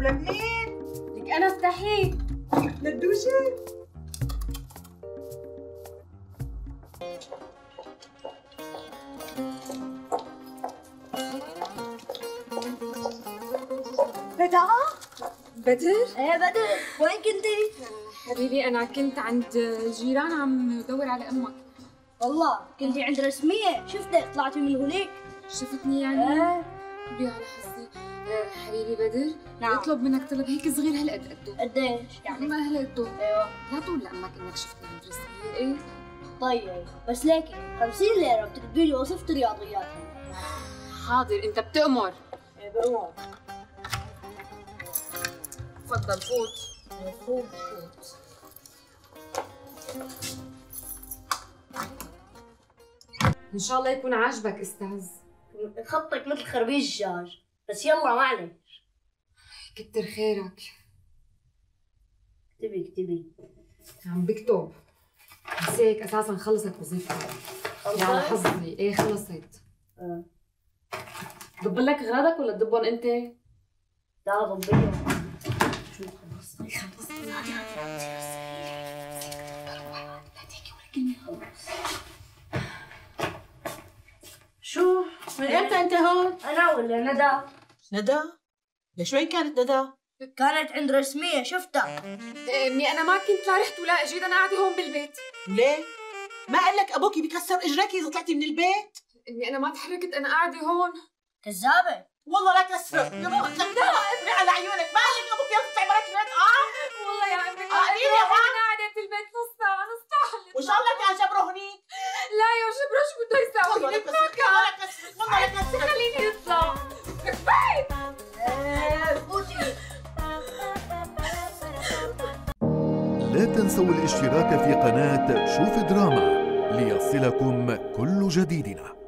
طب لمين؟ لك أنا استحيت للدوشة بدعة؟ بدر؟ إيه بدر، وين كنتي؟ حبيبي أنا كنت عند جيران عم دور على أمك والله كنتي عند رسمية، شفتك طلعتي من هوليك شفتني يعني؟ إيه قولي على حظي. آه، حبيبي بدر نعم. اطلب منك طلب هيك صغير هالقد قده قديش يعني؟ ما هالقده أيوه. لا تقول لأمك إنك شفتني عند رسمية إيه؟ طيب بس ليكي 50 ليرة بتكتبي لي وصفة رياضيات حاضر أنت بتأمر. إيه بأمر. تفضل فوت. فوت فوت. إن شاء الله يكون عاجبك أستاذ. خطك مثل خربيش الدجاج. بس يلا معلش. كتر خيرك. اكتبي اكتبي. عم بكتب. بس هيك أساسا خلصت وظيفتك يا على حظي. إيه خلصت. دب لك غراضك ولا تدبهم أنت؟ لا ضبيه شو خلص خلص شو؟ من إمتى أنت هون؟ أنا ولا ندى؟ ندى؟ ليش وين كانت ندى؟ كانت عند رسمية شفتها. امي أنا ما كنت لا رحت ولا أجيت أنا قاعدة هون بالبيت. ليه؟ ما قال لك ابوكي بكسر اجرك إذا طلعتي من البيت؟ امي أنا ما تحركت أنا قاعدة هون. كذابة والله لا كسره يا بابا لا لا على عيونك. ما قال لك أبوك يلا تطلعي برات البيت؟ آه. والله يا امي قليل يا أنا قاعدة بالبيت نص ساعه نص ساعه وإن شاء الله كان جبره هنيك. لا يا شبرا شو بده يساوي؟ لك لا تنسوا الاشتراك في قناة شوف دراما ليصلكم كل جديدنا.